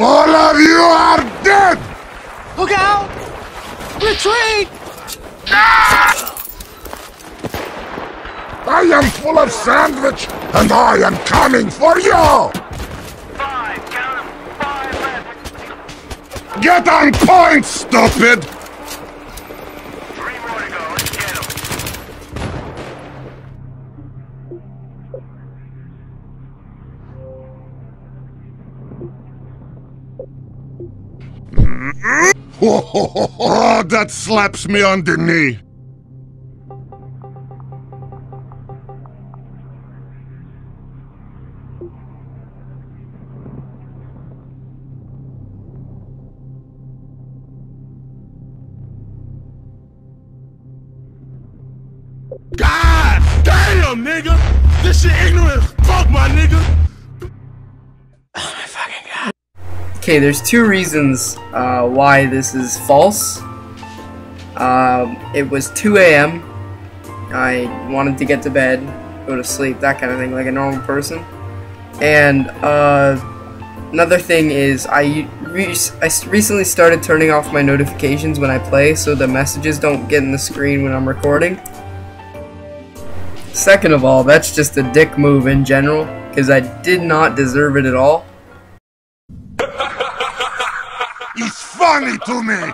All of you are dead! Look out! Retreat! I am full of sandwich, and I am coming for you! Five, count 'em. Five left. Get on point, stupid! Oh, that slaps me on the knee. God damn, nigga! This shit ignorant. Fuck my nigga. Okay, there's two reasons uh, why this is false. Um, it was 2 a.m. I wanted to get to bed, go to sleep, that kind of thing, like a normal person. And uh, another thing is, I, re- I recently started turning off my notifications when I play so the messages don't get in the screen when I'm recording. Second of all, that's just a dick move in general, because I did not deserve it at all. Funny to me.